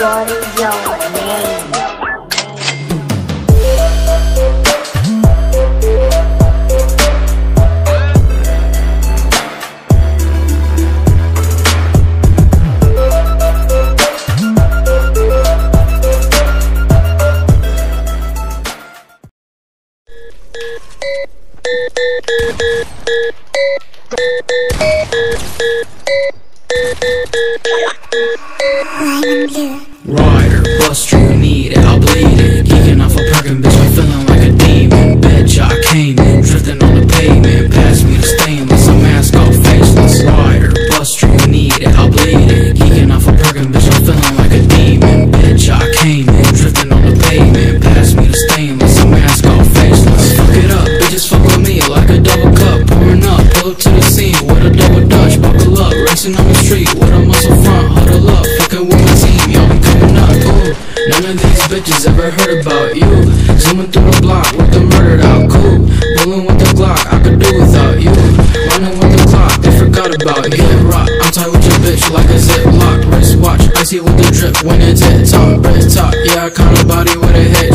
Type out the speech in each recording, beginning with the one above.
What is your name? Rider, bust you need it, I'll bleed it. Geeking off a perkin', bitch, I'm feeling bitches ever heard about you. Zooming through the block with the murdered out, cool. Bulling with the Glock, I could do without you. Running with the clock, they forgot about you. Get rock, I'm tight with your bitch like a ziplock Wristwatch, icy with the drip when it's hit top. Red top, yeah, I kinda body with a not,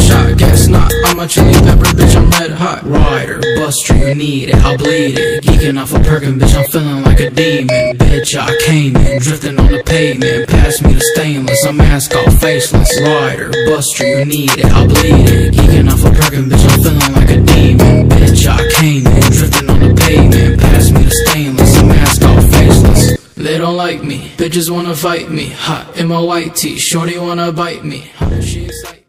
I'm a chili pepper, bitch, I'm red hot Rider, buster, you need it, I'll bleed it. Geeking off a perkin', bitch, I'm feeling like a demon. Bitch, I came in, drifting on the pavement. Pass me the stainless, I'm mask off faceless. Rider, buster, you need it, I'll bleed it. Geeking off a perkin', bitch, I'm feeling like a demon. Bitch, I came in, drifting on the pavement. Pass me the stainless, I'm mask off faceless. They don't like me, bitches wanna fight me. Hot in my white tee, shorty wanna bite me. Hot, she excited